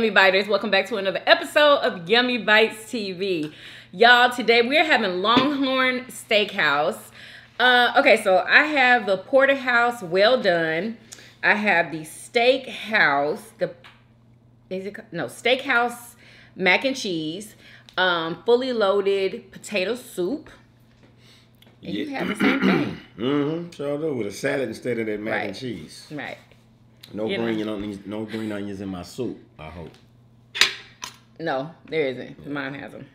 Yummy Biters? Welcome back to another episode of Yummy Bites TV. Y'all, today we're having Longhorn Steakhouse. Uh, okay, so I have the porterhouse well done. I have the steakhouse, the is it no steakhouse mac and cheese, um, fully loaded potato soup. And you have the same thing, Mm-hmm. Sure do. With a salad instead of that mac Right. and cheese. right? No You know. green onions. No green onions in my soup. I hope. No, there isn't. Mine has them.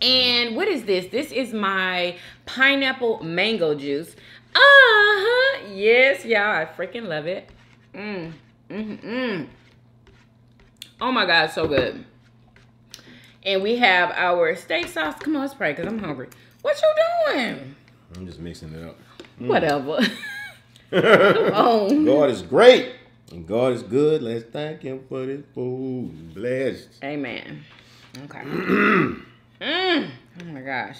And what is this? This is my pineapple mango juice. Uh huh. Yes, y'all. I freaking love it. Mm. Mm. Mm. Oh my god, so good. And we have our steak sauce. Come on, let's pray, cause I'm hungry. What you doing? I'm just mixing it up. Whatever. Come on. God is great. And God is good. Let's thank Him for this food. Blessed. Amen. Okay. mm. Oh my gosh.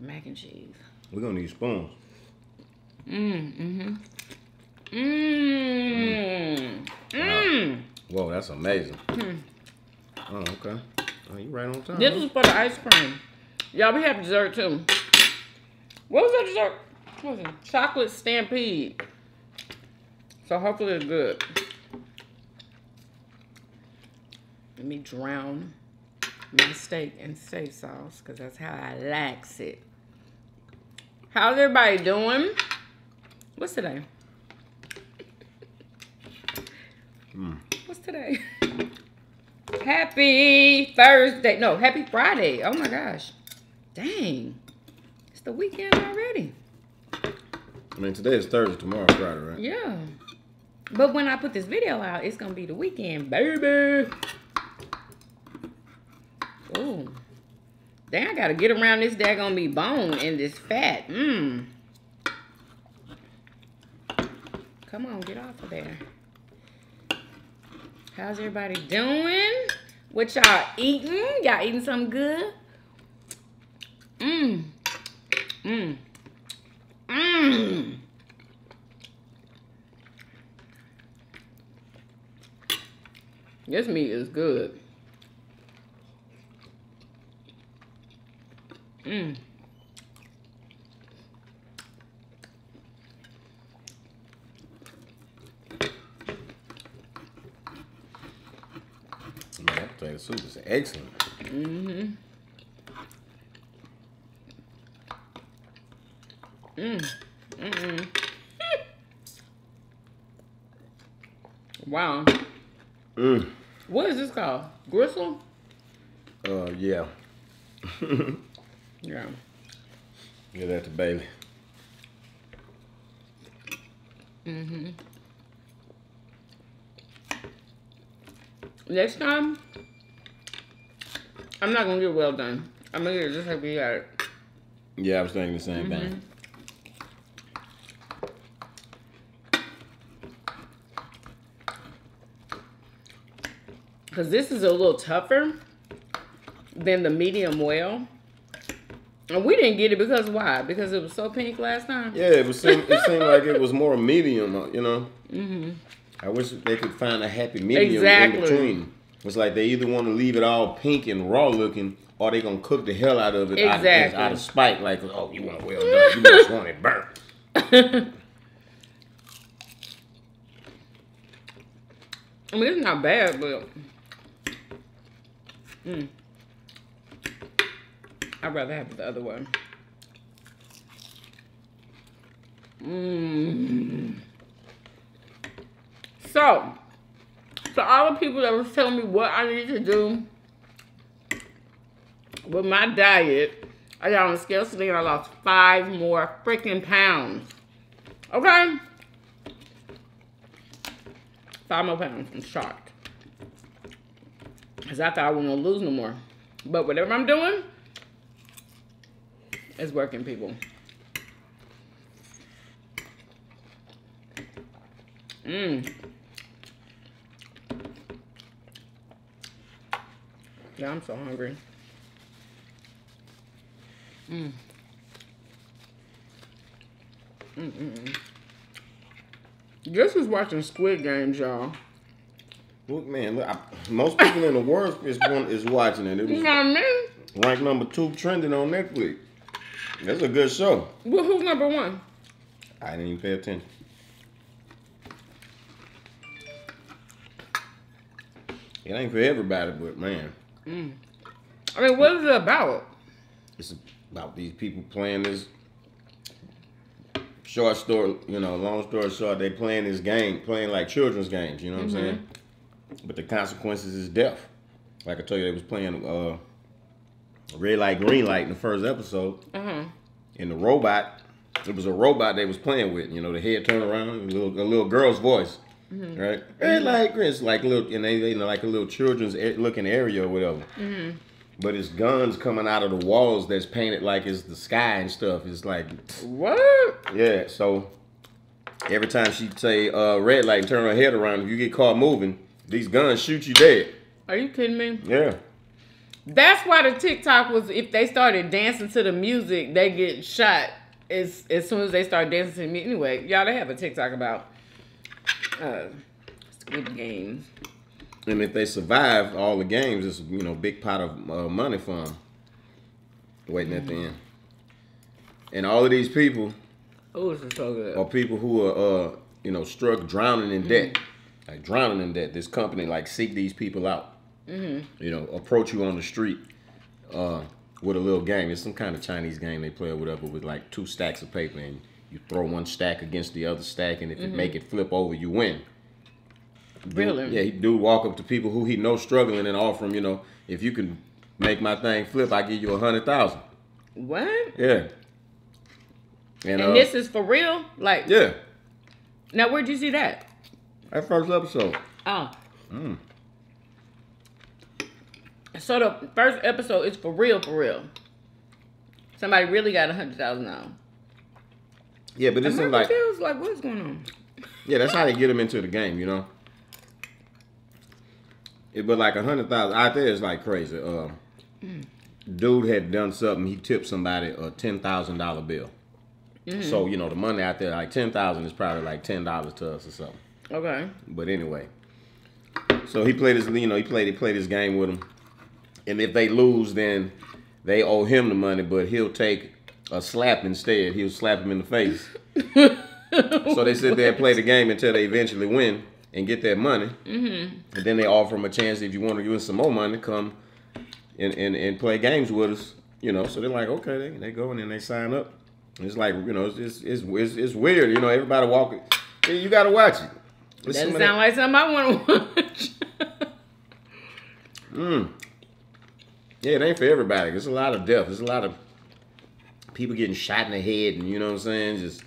Mac and cheese. We're gonna need spoons. Mmm. Mm-hmm. Mmm. Mmm. Whoa, that's amazing. Oh, okay. Oh, you right on time. This is for the ice cream. Y'all, we have dessert too. What was that dessert? What was it? Chocolate stampede. So hopefully it's good. Let me drown my steak in steak sauce because that's how I likes it. How's everybody doing? What's today? Hmm. What's today? Happy Thursday. No, happy Friday. Oh my gosh. Dang. It's the weekend already. I mean, today is Thursday. Tomorrow, Friday, right? Yeah. But when I put this video out, it's gonna be the weekend, baby. Oh. Dang, I gotta get around this daggone me bone and this fat. Mmm. Come on, get off of there. How's everybody doing? What y'all eating? Y'all eating something good? Mmm. Mmm. This meat is good. Mmm. Man, that soup is excellent. Mm-hmm. Mm. Mm-mm. wow. Mm. What is this called? Gristle? Uh, yeah. Yeah. Give that to Bailey. Mm-hmm. Next time, I'm not gonna get well done. I'm gonna get it just like we got it. Yeah, I was thinking the same thing. Cause this is a little tougher than the medium well. And we didn't get it because why? Because it was so pink last time. Yeah, it was. Seem, it seemed like it was more medium. uh, You know. Mm-hmm. I wish they could find a happy medium Exactly. in between. It's like they either want to leave it all pink and raw looking, or they gonna cook the hell out of it out, of, out of spite. Like, oh, you want well done? You just want it burnt. I mean, it's not bad, but mm. I'd rather have the other one. Mm. So, to all the people that was telling me what I need to do with my diet, I got on today and I lost five more freaking pounds. Okay? Five more pounds. I'm shocked. Because I thought I to lose no more. But whatever I'm doing, it's working, people. Mmm. Yeah, I'm so hungry. Mm. Mm-mm. Just was watching Squid Games, y'all. Look, man, look, I, most people in the world is one is watching it. It You was know what I mean? ranked number two trending on Netflix. That's a good show. Well, who's number one? I didn't even pay attention. It ain't for everybody, but man, mm. I mean, what is it about? it's about these people playing this short story, you know, long story short, they playing this game, playing like children's games, you know what I'm mm-hmm. saying? But the consequences is death. Like I told you, they was playing uh red light, green light in the first episode. Uh-huh. And the robot, it was a robot they was playing with. You know, the head turned around, a little, a little girl's voice, right? Red light, green. It's like a little, and they, they you know, like a little children's looking area or whatever. But it's guns coming out of the walls that's painted like it's the sky and stuff. It's like, What? yeah. So every time she say uh, red light and turn her head around, if you get caught moving, these guns shoot you dead. Are you kidding me? Yeah. That's why the TikTok was if they started dancing to the music, they get shot as as soon as they start dancing to me. Anyway, y'all, they have a TikTok about uh Squid Games. And if they survive all the games, it's you know big pot of uh, money for them waiting at the end. And all of these people Oh, so good. are people who are uh you know struck drowning in debt, like drowning in debt. This company like seek these people out. Mm-hmm. You know, approach you on the street uh, with a little game. It's some kind of Chinese game they play or whatever with like two stacks of paper and you throw one stack against the other stack and if you make it flip over, you win. Really? Yeah, he do walk up to people who he knows struggling and offer them, you know, if you can make my thing flip, I give you a hundred thousand. What? Yeah. And, And uh, this is for real? Like yeah, now where'd you see that? That first episode. Oh. Mm. So the first episode is for real, for real. Somebody really got a hundred thousand dollars. Yeah, but this is like feels like what's going on? yeah, that's how they get them into the game, you know. It, but like a hundred thousand out there is like crazy. Uh, dude had done something. He tipped somebody a ten thousand dollar bill. Mmm. So you know the money out there, like ten thousand, is probably like ten dollars to us or something. Okay. But anyway, so he played his, you know, he played, he played his game with him, and if they lose, then they owe him the money, but he'll take a slap instead. He'll slap him in the face. so they sit there and play the game until they eventually win and get that money, mm-hmm. and then they offer him a chance if you want to win some more money, come and, and, and play games with us. You know, so they're like, okay, they, they go and then they sign up. It's like you know, it's it's, it's, it's, it's weird. You know, everybody walking. You got to watch it. Doesn't that- sound like something I want to watch. Mm. Yeah, it ain't for everybody. There's a lot of death. There's a lot of people getting shot in the head, and you know what I'm saying? Just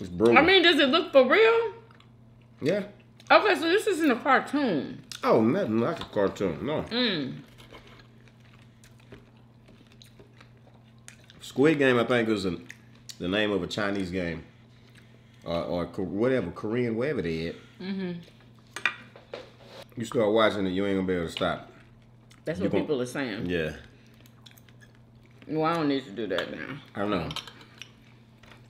it's brutal. I mean, does it look for real? yeah. Okay, so this isn't a cartoon. Oh, nothing like a cartoon. No. Mm. Squid Game, I think, was a, the name of a Chinese game, or, or whatever Korean, whatever they at. Mm-hmm. You start watching it, you ain't gonna be able to stop. That's You what gon- people are saying. Yeah, Well, I don't need to do that now. I don't know.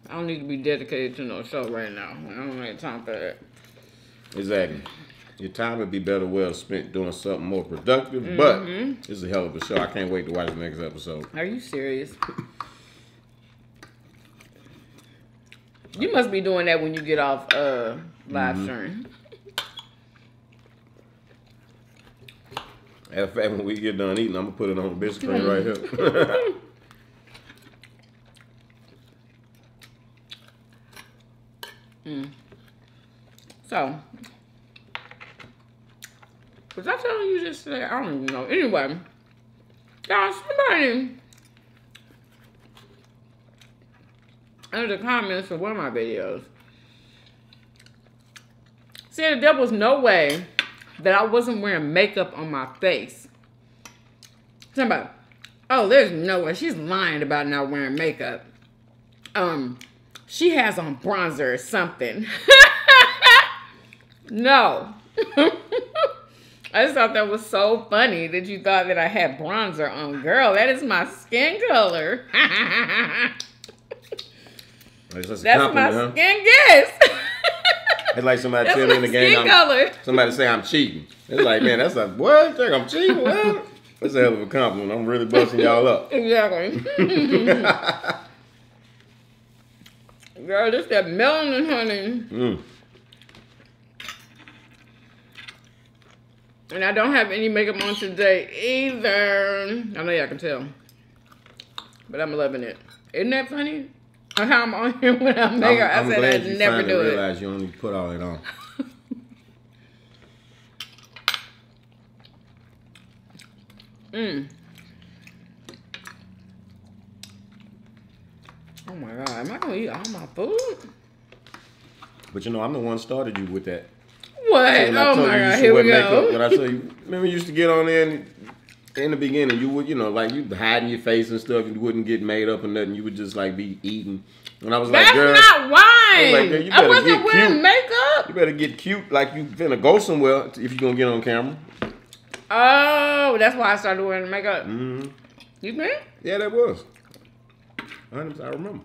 I don't need to be dedicated to no show right now. I don't have time for that. Exactly. Your time would be better well spent doing something more productive, but Mm-hmm. is a hell of a show. I can't wait to watch the next episode. Are you serious? You must be doing that when you get off uh live Mm-hmm. stream. Matter of fact, when we get done eating, I'm gonna put it on the big screen right here. So, was I telling you this today? I don't even know. Anyway, y'all, somebody under the comments for one of my videos said there was no way that I wasn't wearing makeup on my face. Somebody, oh, there's no way. She's lying about not wearing makeup. Um, she has on bronzer or something. no. I just thought that was so funny that you thought that I had bronzer on. Girl, that is my skin color. That's, that's my huh? skin. Yes. It's like somebody That's tell me in the game, color. somebody say I'm cheating. It's like, man, that's a what? You think I'm cheating? What? That's a hell of a compliment. I'm really busting y'all up. Exactly. Girl, this that melanin, honey. Mm. And I don't have any makeup on today either. I know y'all can tell. But I'm loving it. Isn't that funny? How I'm on here without makeup. I'm, I'm I said glad I'd you never do it. realized you only put all that on. Mm. Oh my god, am I gonna eat all my food? But you know, I'm the one started you with that. What? When I oh my god, here we wear makeup, when. I tell you, remember you used to get on there and in the beginning, you would, you know, like you hiding your face and stuff, you wouldn't get made up or nothing. You would just like be eating. And I was like, That's girl, not why. like, girl, you I wasn't get wearing cute. makeup. you better get cute, like you finna go somewhere if you're gonna get on camera. Oh, that's why I started wearing makeup. hmm You think? Yeah, that was. I remember.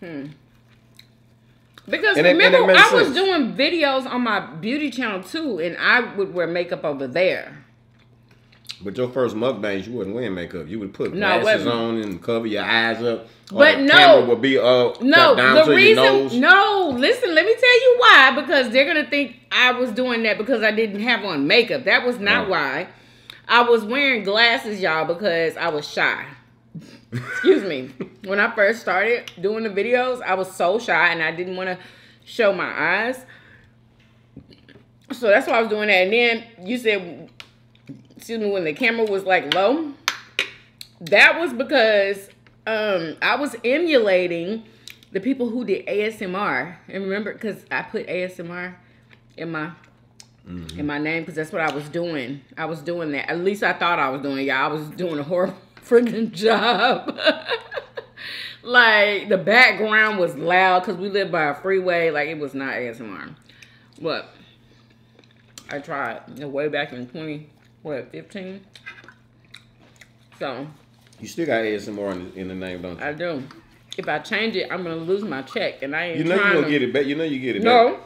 Hmm. Because And it- it remember, made I was doing videos on my beauty channel too, and I would wear makeup over there. But your first mukbangs, you wouldn't wear makeup. You would put No, glasses on and cover your eyes up. But no. camera would be uh No, down the to your nose. reason. No, listen. Let me tell you why. Because they're gonna think I was doing that because I didn't have on makeup. That was not Oh. why. I was wearing glasses, y'all, because I was shy. Excuse me. When I first started doing the videos, I was so shy and I didn't want to show my eyes. So that's why I was doing that. And then you said, excuse me, when the camera was like low, that was because um I was emulating the people who did ASMR. And remember, because I put ASMR in my in my name because that's what I was doing. I was doing that. At least I thought I was doing. Y'all, I was doing a horrible freaking job. like the background was loud because we lived by a freeway. Like it was not ASMR. But I tried way back in twenty what fifteen. So You still got ASMR in the, in the name, don't you? I do. If I change it, I'm gonna lose my check, and I ain't you know you gonna to. get it back. You know you get it back. No,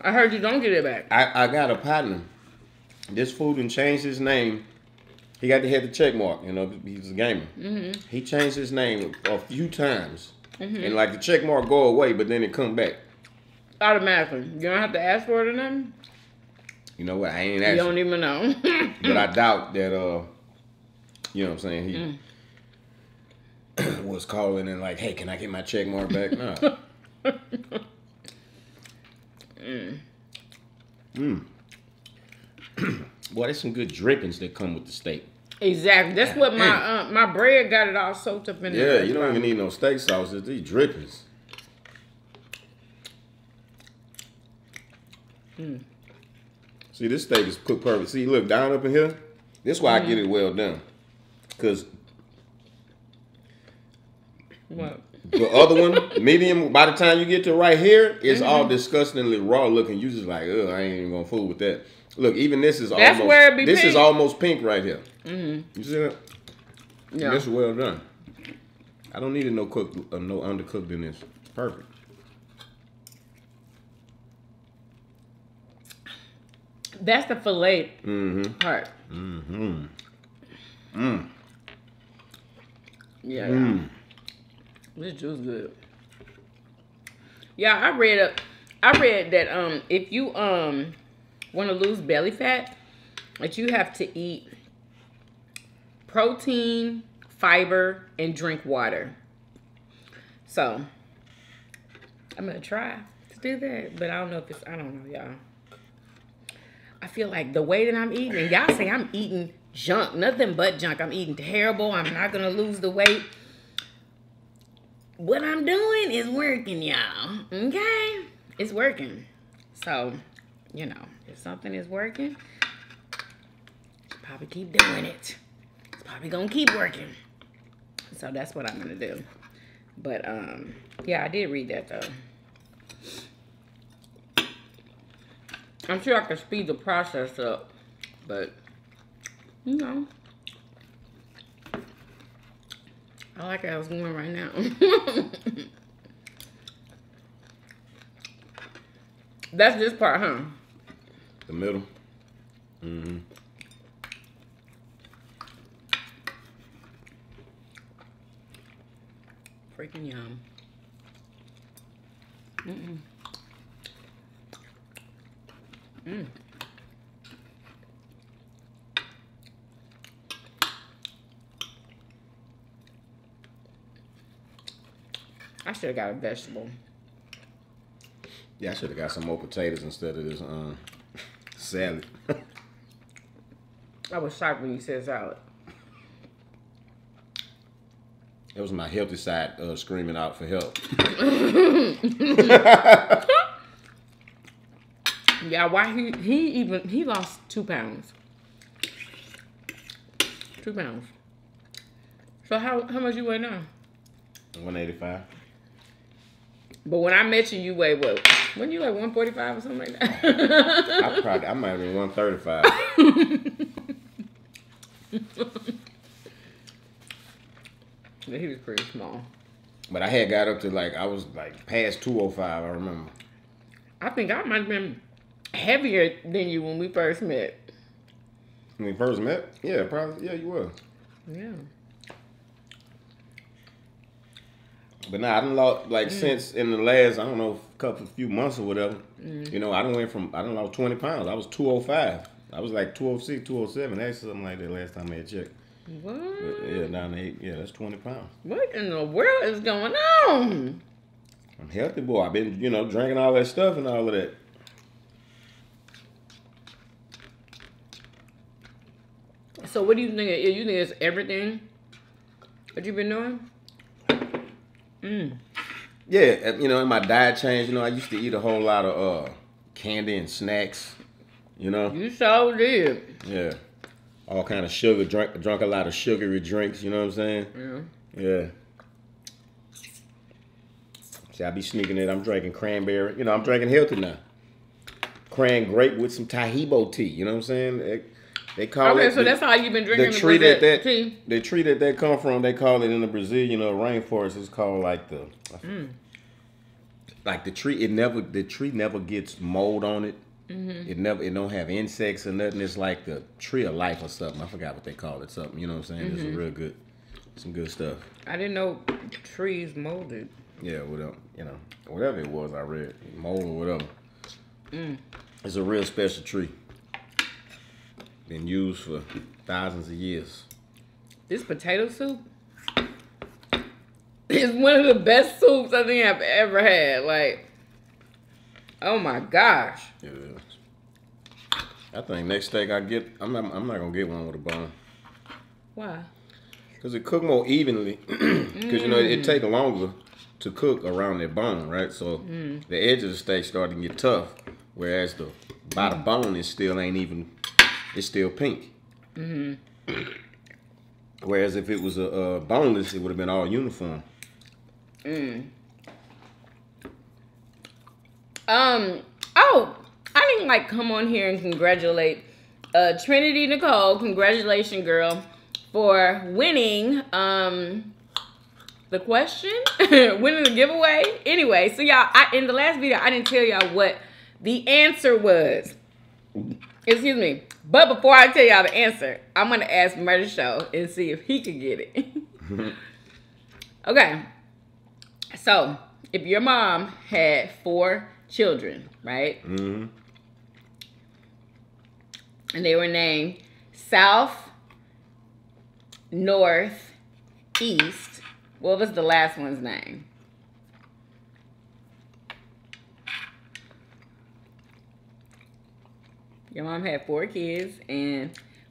I heard you don't get it back. I, I got a partner. This fool done changed his name. He got to have the check mark. You know, he's a gamer. Mm-hmm. He changed his name a few times, and like the check mark go away, but then it come back. Automatically, you don't have to ask for it or nothing. You know what? I ain't actually. You don't even know. but I doubt that. Uh, you know what I'm saying? He Mm. was calling and like, "Hey, can I get my check mark back?" Nah. mm. Boy, there's some good drippings that come with the steak. exactly. That's what my uh, my bread got it all soaked up in Yeah, you don't even need no steak sauce. It's these drippings. See, this steak is cooked perfect. See, look down up in here. This why I get it well done. Cause What? the other one, medium, by the time you get to right here, it's all disgustingly raw looking. You just like, ugh, I ain't even gonna fool with that. Look, even this is That's almost where it be this is pink. almost pink right here. mmm You see that? Yeah. This is well done. I don't need it no cooked, uh, no undercooked in this. Perfect. That's the fillet Mm-hmm. part. Mm-hmm. Mm. Yeah. Mm. This juice good. Yeah, I read up. I read that um if you um want to lose belly fat, that you have to eat protein, fiber, and drink water. So I'm gonna try to do that, but I don't know if it's I don't know, y'all. I feel like the way that I'm eating, and y'all say I'm eating junk, nothing but junk. I'm eating terrible. I'm not gonna lose the weight what I'm doing is working, y'all. Okay? It's working. So, you know, if something is working, probably keep doing it. It's probably gonna keep working. So that's what I'm gonna do. But um, yeah, I did read that though. I'm sure I can speed the process up. But you know. I like how it's going right now. That's this part, huh? The middle. Mm-hmm. Freaking yum. Mm-mm. Mm. I should have got a vegetable. Yeah, I should have got some more potatoes instead of this um, salad. I was shocked when you said salad. It was my healthy side uh, screaming out for help. Yeah, why he he even he lost two pounds. Two pounds. So how how much you weigh now? 185. But when I met you, you weigh what? When you like one forty five or something like that? I probably I might have been 135. Yeah, he was pretty small. but I had got up to like I was like past 205. I remember. I think I might have been heavier than you when we first met. When we first met, yeah, probably yeah, you were. Yeah. But nah, I done lost like mm. since in the last I don't know couple few months or whatever. Mm. You know, I don't went from I don't lost 20 pounds. I was 205. I was like 206, 207, actually something like that last time I had checked. What? But yeah, down to eight. Yeah, that's 20 pounds. What in the world is going on? I'm healthy boy. I've been, you know, drinking all that stuff and all of that. So what do you think? It, you think it's everything that you've been doing? Mm. Yeah, you know, in my diet change, you know, I used to eat a whole lot of uh candy and snacks. You know, You sure did. yeah, all kind of sugar. Drink, drunk a lot of sugary drinks. You know what I'm saying? Yeah. Yeah. See, I be sneaking it. I'm drinking cranberry. You know, I'm drinking healthy now. Cran grape with some Taheebo tea. You know what I'm saying? They call Okay, it. so the- that's how you've been drinking the tree that that tea. the tree that they come from, they call it in the Brazilian you know, rainforest. It's called like the, Mm. like the tree. It never the tree never gets mold on it. Mm-hmm. It never it don't have insects or nothing. It's like the tree of life or something. I forgot what they call it. Something you know what I'm saying? Mm-hmm. It's real good, some good stuff. I didn't know trees molded. Yeah, whatever you know, whatever it was, I read mold or whatever. Mm. It's a real special tree. Been used for thousands of years. This potato soup is one of the best soups I think I've ever had. Like, oh my gosh. Yeah. I think next steak I get, I'm not, I'm not gonna get one with a bone, Why? cause it cook more evenly. Cause you know it, it take longer to cook around that bone, right? So mm. the edge of the steak starting to get tough, whereas the by the mm. bone it still ain't even, it's still pink. Whereas if it was a, uh boneless, it would have been all uniform. Mm. Um. Oh, I didn't like come on here and congratulate uh Trinity Nicole. Congratulations, girl, for winning um the question, winning the giveaway. Anyway, so y'all, I in the last video I didn't tell y'all what the answer was. Excuse me. But before I tell y'all the answer, I'm gonna ask Murder Show and see if he could get it. okay. So, if your mom had four children, right? Mm-hmm. And they were named South, North, East. What was the last one's name? Your mom had four kids, and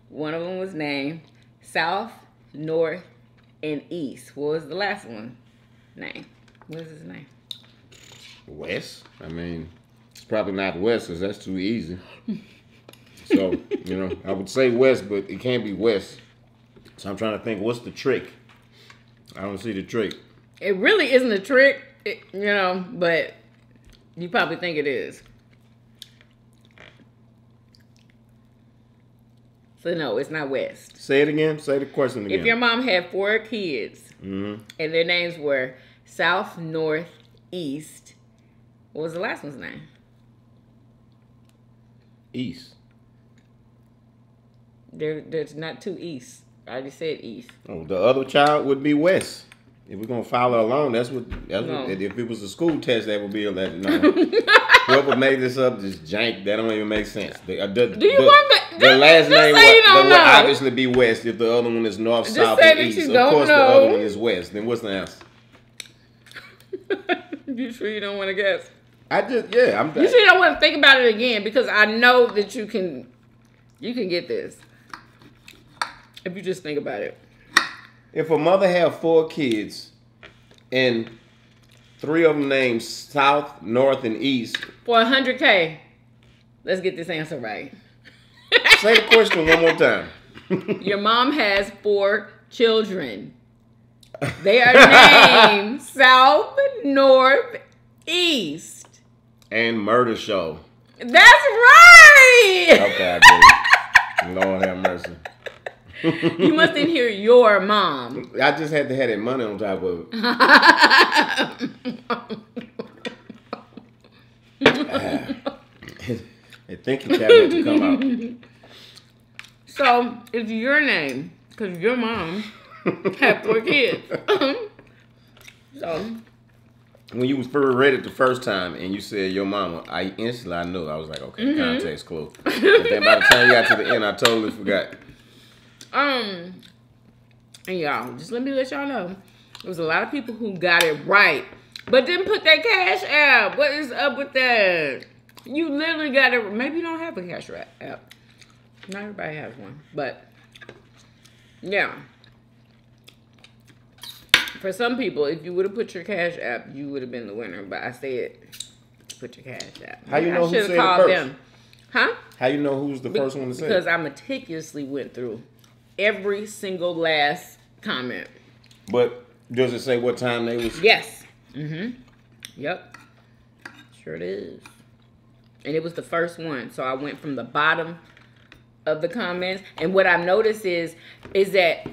one of them was named South, North, and East. What was the last one name? What is his name? West. I mean, it's probably not West because that's too easy. So, you know, I would say West, but it can't be West. So I'm trying to think, what's the trick? I don't see the trick. It really isn't a trick, it- you know, but you probably think it is. So no, it's not West. Say it again. Say the question again. If your mom had four kids mm-hmm. and their names were South, North, East, what was the last one's name? East. There, there's not two East. I just said East. Oh, the other child would be West. If we're gonna follow along, that's what. That's No. what if it was a school test, that would be a that. No. Whoever made this up just jank. That don't even make sense. The, uh, the, Do you the, want me- the last name would, would obviously be West. If the other one is North, Just South, and East, of course the other one is West. Then what's the answer? you sure you don't want to guess? I just yeah. I'm. You sure you don't want to think about it again because I know that you can, you can get this if you just think about it. If a mother had four kids, and three of them named South, North, and East, For hundred k, let's get this answer right. say the question one more time. Your mom has four children. They are named South, North, East. and murder show. That's right. Okay, I get it. Lord have mercy. You must didn't hear your mom. I just had to have that money on top of it. I think you had to come out. so it's your name because your mom had four kids. so When you was first read it the first time and you said your mama, I instantly I knew. I was like, okay, mm-hmm. context clue. But then by the time you got to the end, I totally forgot. Um, and y'all, just let me let y'all know, there was a lot of people who got it right, but didn't put that cash app. What is up with that? You literally got it. Maybe you don't have a cash App-. Not everybody has one, but yeah. For some people, if you would have put your cash app, you would have been the winner. But I said, put your cash app. How you I know who should've said it first? Huh? How you know who's the first one to say? Because it? I meticulously went through every single last comment. But does it say what time they was? Yes. Mm-hmm. Yep. Sure it is. And it was the first one. So I went from the bottom of the comments. And what I've noticed is is that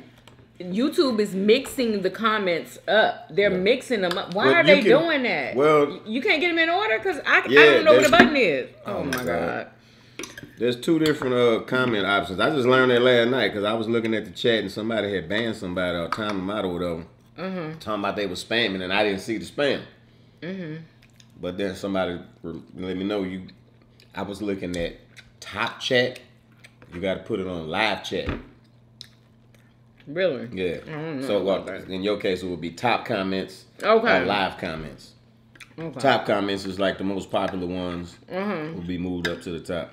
YouTube is mixing the comments up. They're Yeah. mixing them up. Why Well, are they can- doing that? well- you can't get them in order because I, I don't know what the button is. Oh, Oh, my my god. God. There's two different uh, comment options. I just learned that last night because I was looking at the chat and somebody had banned somebody or timed them out or whatever. Mm-hmm. Talking about they were spamming and I didn't see the spam. Mm-hmm. But then somebody let me know you. I was looking at top chat. You got to put it on live chat. Really? Yeah. I don't know So well, in your case, it would be top comments Okay. or live comments. Okay. Top comments is like the most popular ones. Mm-hmm. Will be moved up to the top.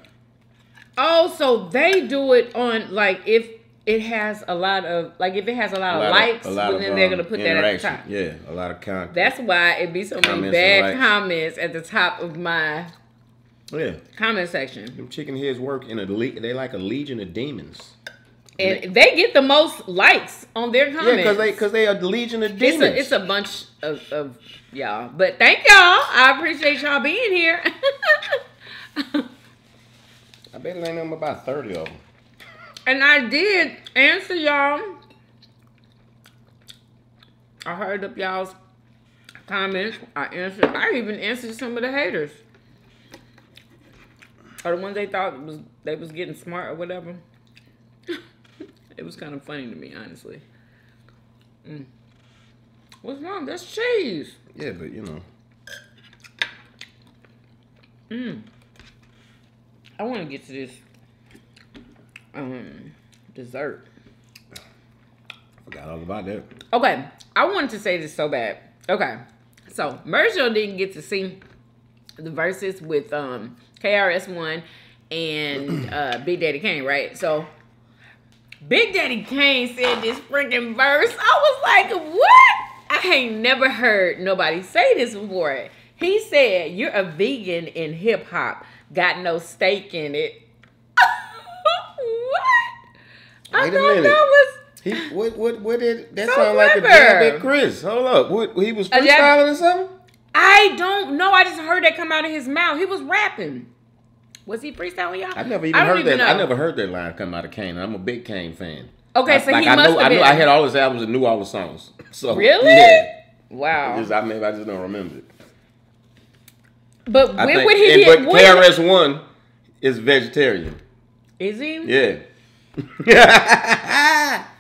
Oh, so they do it on like if it has a lot of like if it has a lot, A lot of likes, a lot well, of, then they're um, gonna put that at the top. Yeah, a lot of content. That's why it be so many Comments and bad comments at the top of my yeah. comment section, Them chicken heads work in a le- they like a legion of demons. and they get the most likes on their comments. Yeah, because they because they are the legion of it's demons. a it's a bunch of, of y'all, but thank y'all. I appreciate y'all being here. I bet it ain't them about thirty of them. And I did answer y'all. I heard up y'all's comments. I answered. I even answered some of the haters, or the ones they thought was they was getting smart or whatever. it was kind of funny to me, honestly. Mm. What's wrong? That's cheese. Yeah, but you know, Mm. I want to get to this um dessert. forgot all about that. Okay, I wanted to say this so bad. Okay, so Merjo didn't get to see the verses with um KRS One and uh Big Daddy Kane, right? So Big Daddy Kane said this freaking verse. I was like, what? I ain't never heard nobody say this before. He said, "You're a vegan in hip hop, got no stake in it." what? I Wait a thought minute. that was He what what what did that So sound like a jab at Chris? Hold up, what he was jab- freestyling or something? I don't know. I just heard that come out of his mouth. He was rapping. Was he freestyling y'all? I never even I heard even that. I never heard that line come out of Kane. I'm a big Kane fan. Okay, I, so like, he I must know, have I knew been. I had all his albums and knew all the songs. So Really? Yeah. Wow. Just, I maybe I just don't remember it. But when think, would he and, get? but when- KRS One is vegetarian. Is he? Yeah.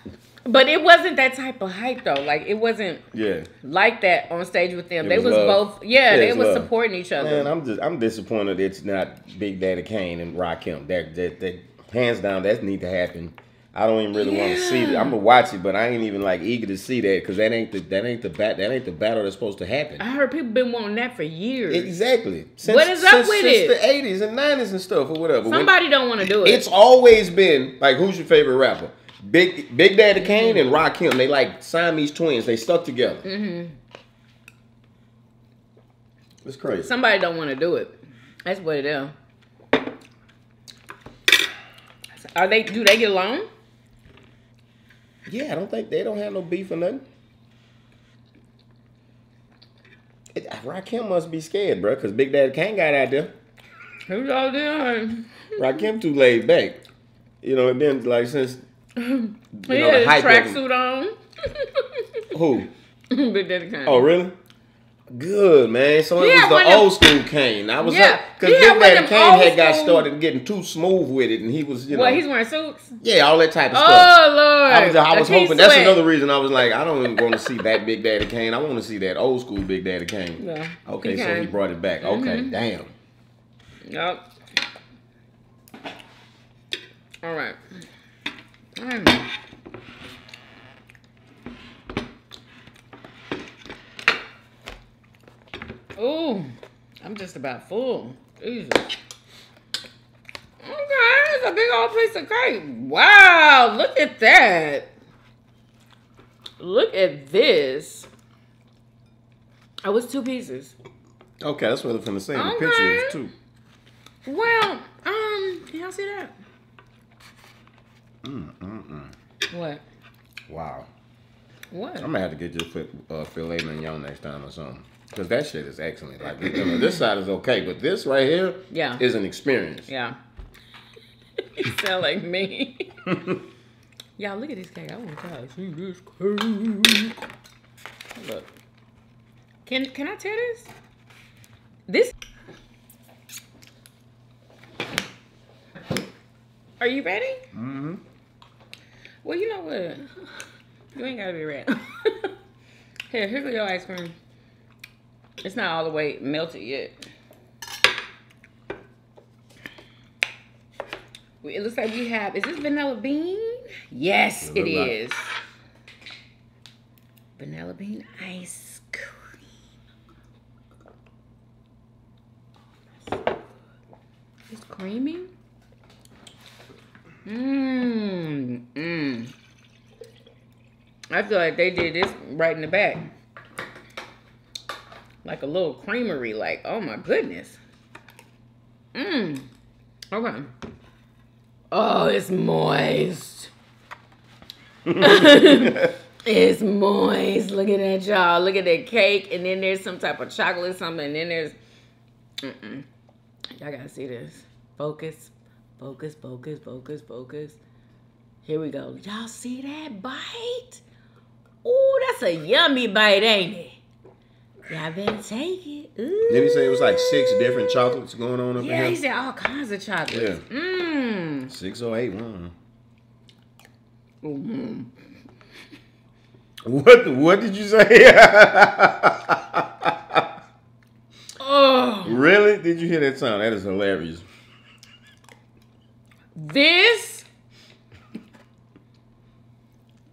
But it wasn't that type of hype though. Like it wasn't yeah. like that on stage with them. It they was was, both. Yeah, Yeah, they was love. supporting each other. Man, I'm just I'm disappointed it's not Big Daddy Kane and Rakim. That that that hands down that need to happen. I don't even really want to see it. I'm gonna watch it, but I ain't even like eager to see that because that ain't the that ain't the bat that ain't the battle that's supposed to happen. I heard people been wanting that for years. Exactly. Since, What is up since, with since it? the 80s and 90s and stuff or whatever. When- Somebody don't want to do it. it's always been like who's your favorite rapper? Big Big Daddy Kane and Rakim. They like Siamese twins. They stuck together. Mm-hmm. It's crazy. Somebody don't want to do it. That's what it is. Are they? Do they get along? Yeah, I don't think they don't have no beef or nothing. It, Rakim must be scared, bro, because Big Daddy Kane got out there. Who y'all doing? Rakim too laid back. You know, it been like since you He know, had the his tracksuit on. Who? Big Daddy Kane. Oh, really? Good man. So it was the them- old school Kane. I was Yeah, because Big had one of Daddy Kane had got started getting too smooth with it, and he was, you know, What? He's wearing suits. yeah, all that type of stuff. Oh Lord! I was, I was hoping. That's another reason I was like, I don't even want to see that Big Daddy Kane. I want to see that old school Big Daddy Kane. Yeah. Okay, He so he brought it back. Okay, Mhm. damn. Yep. All right. Mm. Ooh, I'm just about full. Jesus. Okay, it's a big old piece of cake. Wow, look at that. Look at this. Oh, it's two pieces. Okay, that's what I'm finna say. The Okay. picture is too. Well, um, can y'all see that? Mm, mm, mm. What? Wow. What? I'm gonna have to get fi- uh, filet mignon next time or something. Cause that shit is excellent. Like you know, this side is okay, but this right here Yeah. is an experience. Yeah. you sound like me. Y'all, look at this cake. I want to see this cake. Look. Can can I tear this? This. Are you ready? Mm-hmm. Well, you know what? You ain't gotta be ready. Here, here go your ice cream. It's not all the way melted yet. It looks like we have. Is this vanilla bean? Yes, It it like- is. Vanilla bean ice cream. It's creamy. Mmm. Mmm. I feel like they did this right in the back. Like a little creamery. Like, oh my goodness. Mmm. Okay. Oh, it's moist. it's moist. Look at that, y'all. Look at that cake. And then there's some type of chocolate something. And then there's. Mm-mm. Y'all gotta see this. Focus. Focus, focus, focus, focus. Here we go. Y'all see that bite? Ooh, that's a yummy bite, ain't it? Y'all better take it. Ooh. Did he say it was like six different chocolates going on up Yeah, in he said all kinds of chocolates. Yeah. Mmm. Six or eight one. Mm-hmm. What what did you say? Oh, really? Did you hear that sound? That is hilarious. this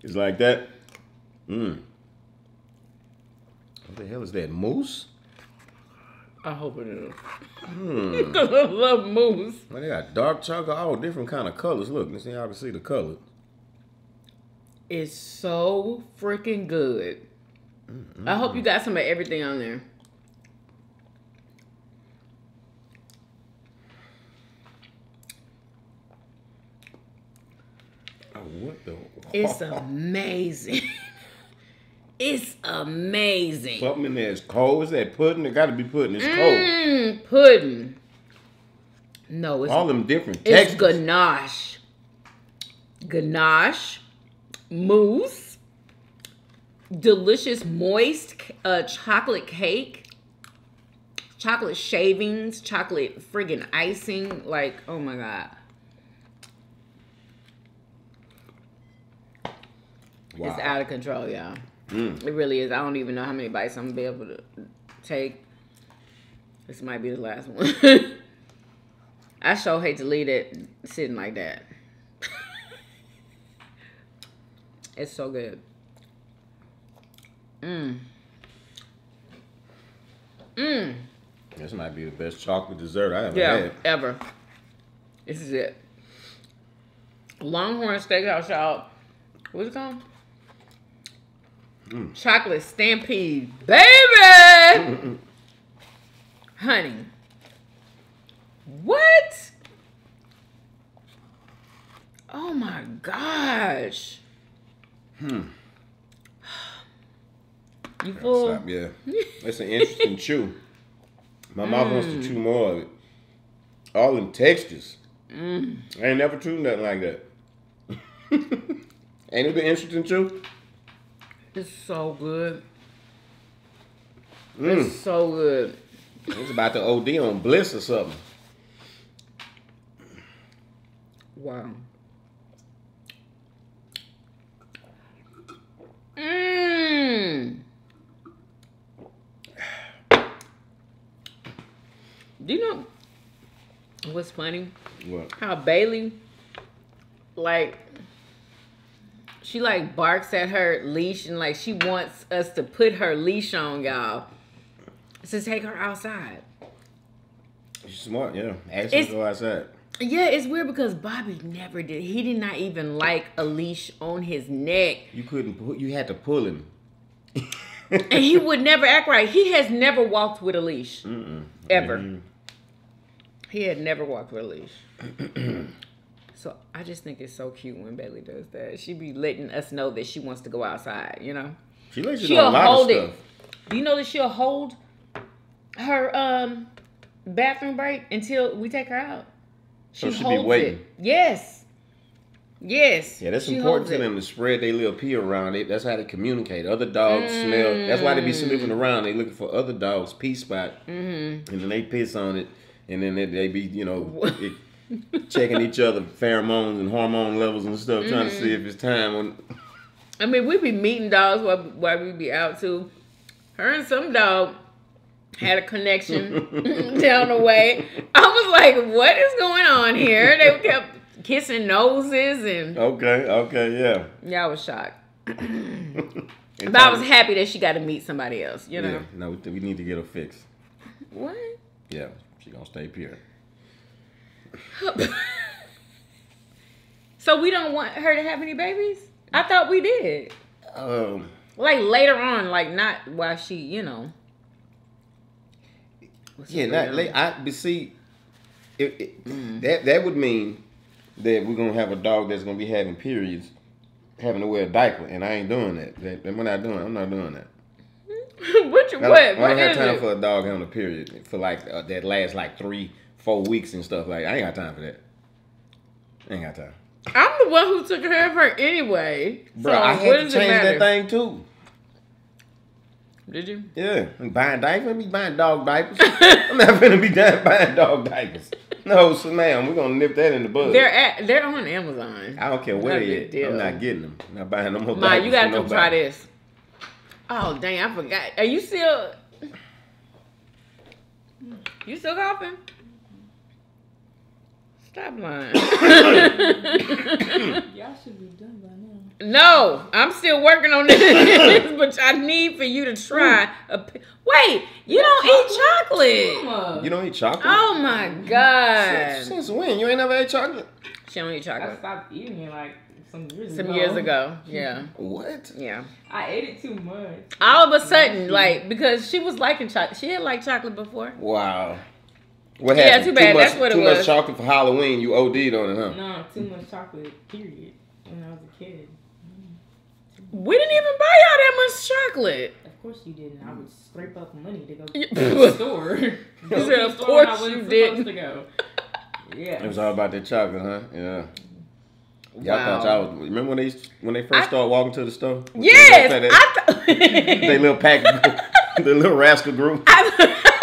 is like that. Mm. What the hell is that? Mousse? I hope it is. Hmm. I love mousse. Well, they got dark chocolate, all different kind of colors. Look, let's see how I can see the color. It's so freaking good. I hope you got some of everything on there. Oh, what the? It's amazing. it's amazing. Something in there is cold. Is that pudding? It got to be pudding. It's cold. Mmm, pudding. No, it's All them different it's textures. ganache, ganache, mousse, delicious moist uh, chocolate cake, chocolate shavings, chocolate friggin' icing. Like, oh my god. Wow. It's out of control, y'all. Mm. It really is. I don't even know how many bites I'm gonna be able to take. This might be the last one. I sure hate to leave it sitting like that. it's so good. Mmm. Mmm. This might be the best chocolate dessert I ever Yeah, had. ever. This is it. Longhorn Steakhouse, y'all. What's it called? Mm. Chocolate Stampede, baby. Honey. What? Oh my gosh. Hmm. You full? Stop, yeah. That's an interesting chew. My mouth wants to chew more of it. All them textures. Mm. I ain't never chewed nothing like that. ain't it been interesting chew? It's so good. Mm. It's so good. It's about to OD on Bliss or something. Wow. Mmm. Do you know what's funny? What? How Bailey, like, she like barks at her leash and like she wants us to put her leash on, y'all, to take her outside. She's smart, yeah. Ask her to go outside. Yeah, it's weird because Bobby never did. He did not even like a leash on his neck. You couldn't. Pull, you had to pull him. and he would never act right. He has never walked with a leash Mm-mm. ever. Mm. He had never walked with a leash. So I just think it's so cute when Bailey does that. She be letting us know that she wants to go outside. You know, She lets you she'll know a lot hold of it. stuff. Do you know that she'll hold her um bathroom break until we take her out? So she be waiting. it. Yes. Yes. Yeah, that's important to it. them to spread their little pee around it. That's how they communicate. Other dogs smell. That's why they be sniffing around. They looking for other dogs' pee spot, Mm-hmm. and then they piss on it, and then they, they be you know it- checking each other pheromones and hormone levels and stuff, trying to Mm-hmm. see if it's time. When I mean, we'd be meeting dogs while, while we be out too. Her and some dog had a connection down the way. I was like, what is going on here? They kept kissing noses and okay, okay, yeah. yeah, I was shocked. But I was happy that she got to meet somebody else, you know? Yeah, no, we, we need to get her fixed. What? Yeah, she gonna stay pure. So we don't want her to have any babies? I thought we did. Um, Like later on, like not while she, you know. yeah, not late. I but see, it, it, Mm. that that would mean that we're gonna have a dog that's gonna be having periods, having to wear a diaper, and I ain't doing that. That, that we're not doing. I'm not doing that. what you I don't, what? I don't What have time it? for a dog having a period for like uh, that lasts like three, four weeks and stuff like. I ain't got time for that. I ain't got time, I'm the one who took care of her anyway. bro. so I had to change that thing too. Did you? Yeah, I'm buying diapers. I'm be buying dog diapers. I'm not gonna be done buying dog diapers. No, so ma'am, we're gonna nip that in the bud. They're at they're on Amazon. I don't care where Not a they big at. I'm not getting them. Not buying no more Ma, you gotta come try this. Oh dang, I forgot. Are you still You still coughing? Stop lying. Y'all should be done by now. no, I'm still working on this, but I need for you to try. A, p- wait, you don't eat chocolate. You don't eat chocolate? Oh my Since, god. since when? You ain't never ate chocolate? She don't eat chocolate. I stopped eating it like some years Some ago. years ago. Yeah. What? Yeah. I ate it too much. All of a sudden, like, because she was liking chocolate. She had liked chocolate before. Wow. What Yeah, happened? too bad. much, That's what it too was. much chocolate for Halloween. You OD'd on it, huh? No, too much chocolate. Period. When I was a kid. We didn't even buy y'all that much chocolate. Of course you didn't. I would scrape up money to go to the store. Go to said, "Of store when I course wasn't you didn't." To go. Yeah. It was all about that chocolate, huh? Yeah. Y'all Wow. thought y'all was. Remember when they when they first I- started walking to the store? Yes, They, I thought. they little pack, the little rascal group, I-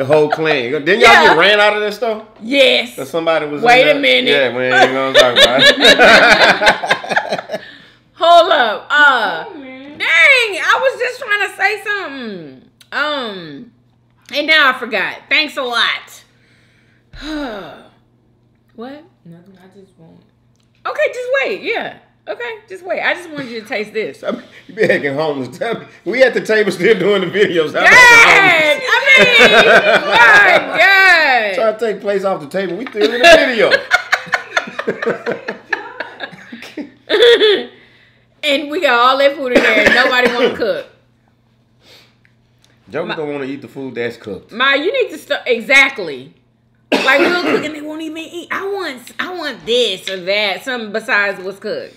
the whole clan. Didn't y'all Yeah. get ran out of this store? yes. Or somebody was. in Wait a there? minute. Yeah, we ain't gonna talk about it. Hold up. Uh. Oh. Dang, I was just trying to say something. Um, and now I forgot. Thanks a lot. what? Nothing. I just won't. Okay, just wait. Yeah. Okay, just wait. I just wanted you to taste this. I mean, you be acting homeless. Tell me, we at the table still doing the videos. God, I mean, my? God. Trying to take place off the table. We still in the video. and we got all that food in there. and Nobody want to cook. Jokers don't want to eat the food that's cooked. Ma, you need to start exactly. Like we'll cook and they won't even eat. I want, I want this or that, something besides what's cooked.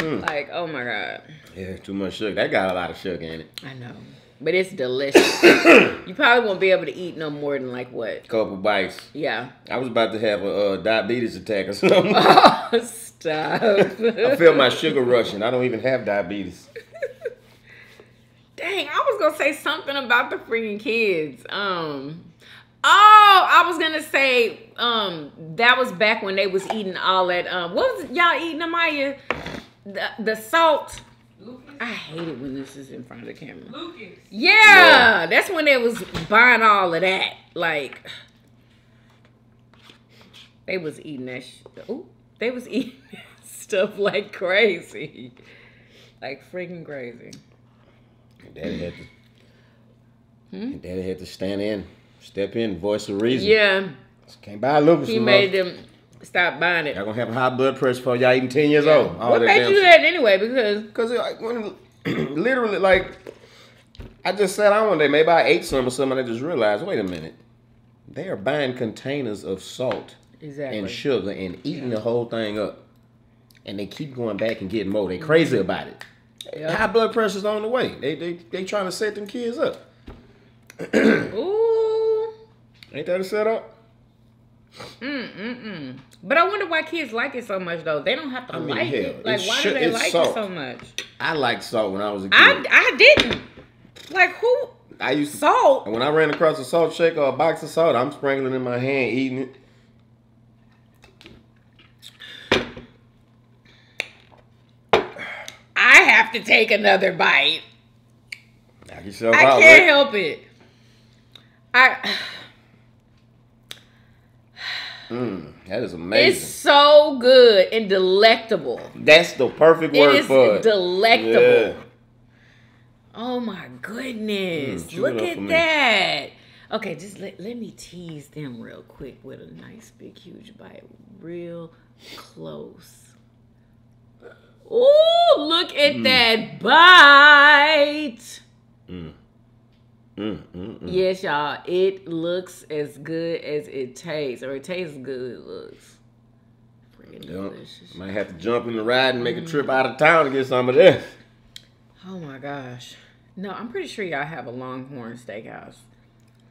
Hmm. Like, oh my god, Yeah, too much sugar. That got a lot of sugar in it. I know, but it's delicious. you probably won't be able to eat no more than like what? Couple bites. Yeah. I was about to have a uh, diabetes attack or something. Oh, stop. I feel my sugar rushing. I don't even have diabetes. Dang, I was gonna say something about the freaking kids. Um, oh, I was gonna say, um, that was back when they was eating all that. Um, what was y'all eating, Amia? The the salt. Lucas. I hate it when this is in front of the camera. Lucas. Yeah, Yeah. that's when they was buying all of that. Like, they was eating that. Sh- Ooh, they was eating stuff like crazy, like freaking crazy. Daddy had to. Hmm. Daddy had to stand in, step in, voice of reason. Yeah, Can't buy Lucas. he made more. them stop buying it. Y'all gonna have high blood pressure before y'all even ten years old. All What made you do that anyway? Because Cause like, literally, like, I just sat down one day. Maybe I ate some or something. And I just realized, wait a minute, they are buying containers of salt exactly. and sugar and eating the whole thing up, and they keep going back and getting more. They mm-hmm. crazy about it. Yeah. High blood pressure's on the way. They they they trying to set them kids up. Ooh. Ain't that a setup? Mm mm mm. But I wonder why kids like it so much though. They don't have to I mean, like hell, it. Like it's why su- do they like salt. it so much? I liked salt when I was a kid. I I didn't. Like who I used to salt? When I ran across a salt shaker or a box of salt, I'm sprinkling in my hand, eating it. I have to take another bite. I can't help it. I Mm, that is amazing. it's so good and delectable. That's the perfect word is for it. delectable. Yeah. Oh my goodness. Mm, Look at me. that. Okay, just let, let me tease them real quick with a nice big huge bite. Real close. Ooh, look at Mm. that bite. Mm. Mm, mm, mm. Yes, y'all. It looks as good as it tastes, or it tastes good. It looks freaking Yep. delicious. Might have to jump in the ride and make a trip out of town to get some of this. Oh my gosh. No, I'm pretty sure y'all have a Longhorn Steakhouse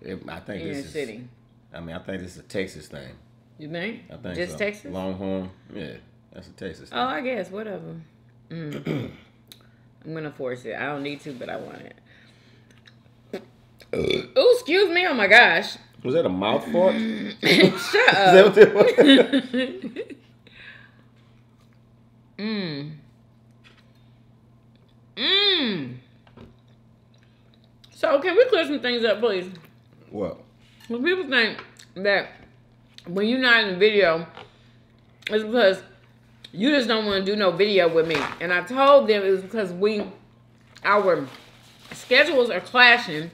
It- I think in this the is. city. I mean, I think this is a Texas thing. You think? I think Just so. Texas? Longhorn. Yeah, that's a Texas. Thing. Oh, I guess whatever. Mm. I'm gonna force it. I don't need to, but I want it. Oh, excuse me. Oh my gosh. Was that a mouth fart? Mm. is Shut that up. what that was? Mmm. Mmm. So can we clear some things up, please? what? When people think that when you're not in the video, it's because you just don't want to do no video with me. And I told them it was because we, our schedules are clashing,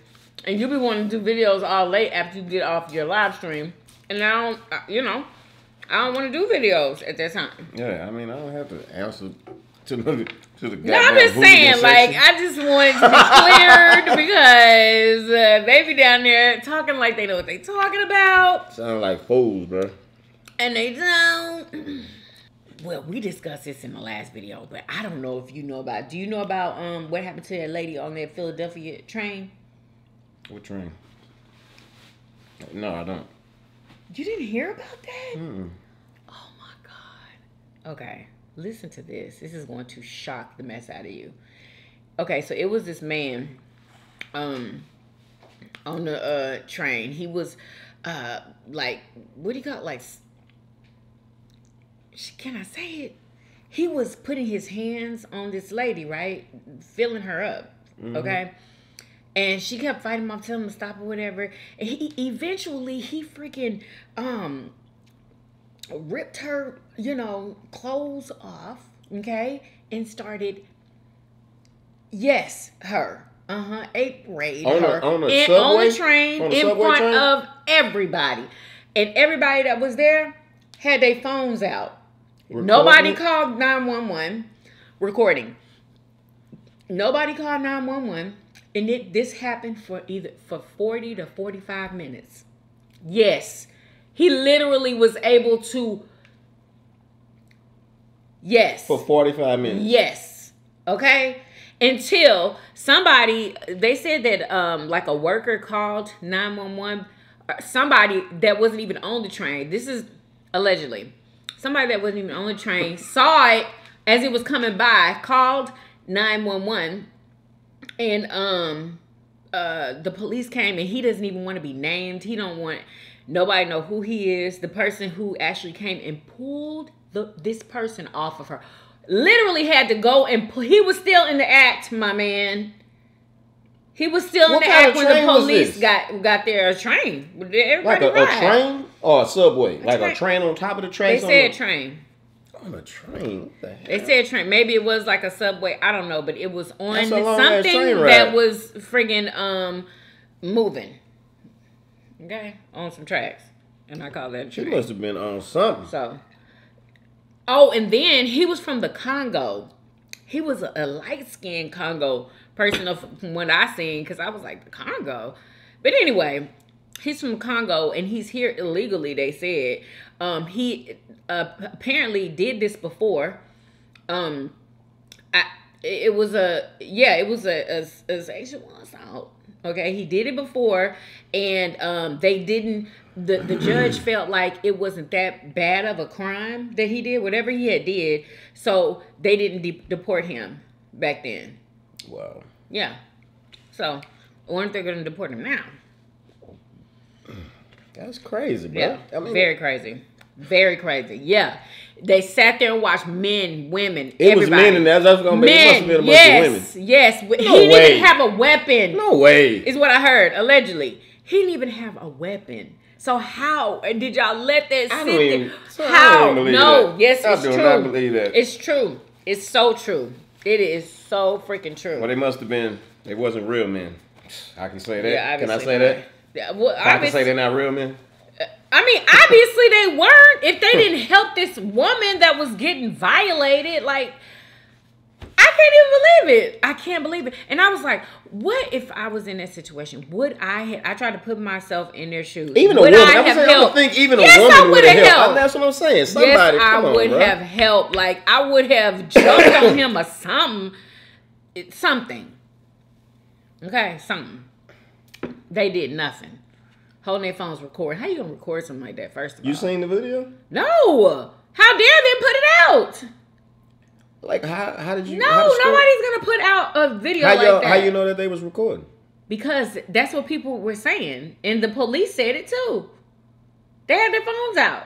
and you be wanting to do videos all late after you get off your live stream. And I don't, uh, you know, I don't want to do videos at that time. Yeah, I mean, I don't have to answer to the to the. No, I'm just saying, like. I just want to be cleared because uh, they be down there talking like they know what they talking about. sound like fools, bro. And they don't. Well, we discussed this in the last video, but I don't know if you know about. Do you know about um what happened to that lady on that Philadelphia train? What train? No, I don't. You didn't hear about that? Mm. Oh my God. Okay, listen to this. This is going to shock the mess out of you. Okay, so it was this man um on the uh train. He was uh like what do you call it? like s- can I say it? He was putting his hands on this lady, right? Filling her up. Okay. And she kept fighting him off, telling him to stop or whatever. And he eventually he freaking um ripped her, you know, clothes off, okay, and started yes, her. Uh-huh. Eighth grade. On her. on the in, on the train On the in front train? of everybody. And everybody that was there had their phones out. Nobody called 911 recording. Nobody called 911 and it this happened for either for 40 to 45 minutes. Yes. He literally was able to Yes. For 45 minutes. Yes. Okay. Until somebody, they said that um like a worker called 911, uh, somebody that wasn't even on the train. This is allegedly somebody that wasn't even on the train saw it as it was coming by, called 911, and um uh the police came and he doesn't even want to be named. He don't want nobody know who he is. The person who actually came and pulled the this person off of her literally had to go and pull, he was still in the act, my man. He was still What in the act when the police got got there. A train. Like Everybody a, a train or a subway? like train. a train on top of the train They said train. On a train. What the hell? They said train. Maybe it was like a subway. I don't know, but it was on That's a long-ass something that was friggin' um moving. Okay, on some tracks, and I call that She must have been on something. So, oh, and then he was from the Congo. He was a, a light skinned Congo person of from what I seen because I was like the Congo. But anyway, he's from Congo and he's here illegally. They said um, he uh, apparently did this before. Um, I it was a yeah it was a, a, a sexual assault. Okay, he did it before, and um, they didn't. The the judge felt like it wasn't that bad of a crime that he did, whatever he had did. So they didn't de- deport him back then. Wow. Yeah. So I wonder if they're going to deport him now. That's crazy, bro. Yeah, I mean, very crazy, very crazy. Yeah, they sat there and watched men, women, It was everybody. men and that's, that's gonna be. It must have been a bunch yes, of women. yes. He No didn't even have a weapon. No way. is what I heard allegedly. He didn't even have a weapon. So how did y'all let that I sit even- there? so I How? don't believe no, that. yes, I it's do true. not believe that. It's true. It's so true. It is so freaking true. Well, they must have been. They wasn't real men. I can say that. Yeah, can I say not. that? Well, I can say they're not real men. I mean, obviously they weren't. If they didn't help this woman that was getting violated, like I can't even believe it. I can't believe it. And I was like, what if I was in that situation? Would I have I tried to put myself in their shoes. Even a would woman. I have saying, I would helped? think even a Yes, I woman would would've helped. helped. That's what I'm saying. Somebody, yes, I on, would bro. have helped. Like I would have jumped on him or something. It- Something. Okay, something. They did nothing. Holding their phones recording. How you gonna record something like that? First of You all, you seen the video? no. How dare they put it out? Like how? How did you? No, nobody's gonna put out a video How, like that. how you know that they was recording? Because that's what people were saying, and the police said it too. They had their phones out.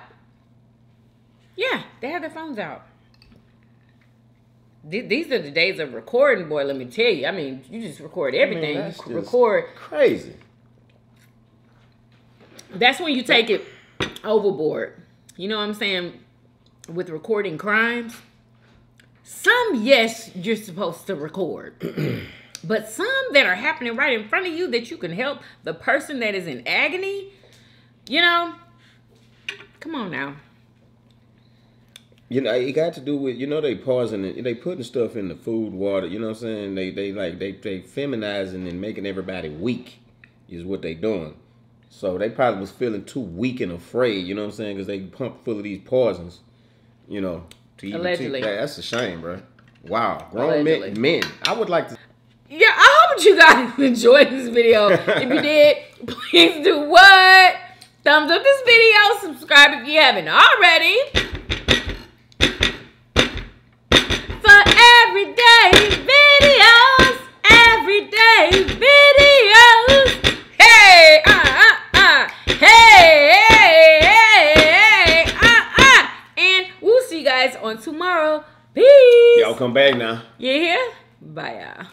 Yeah, they had their phones out. These are the days of recording, boy. Let me tell you. I mean, you just record everything. you just- record. Crazy. That's when you take it overboard. You know what I'm saying? With recording crimes, some yes, you're supposed to record. but some that are happening right in front of you that you can help the person that is in agony, you know? Come on now. You know, it got to do with you know they pausing it. They putting stuff in the food, water. You know what I'm saying? They they like they they feminizing and making everybody weak is what they doing. So they probably was feeling too weak and afraid. You know what I'm saying? Because they pumped full of these poisons. You know, to even Allegedly. That, that's a shame, bro. Wow, grown men, men. I would like to. Yeah, I hope you guys enjoyed this video. if you did, please do what? Thumbs up this video. Subscribe if you haven't already. Come back now. You here? Bye.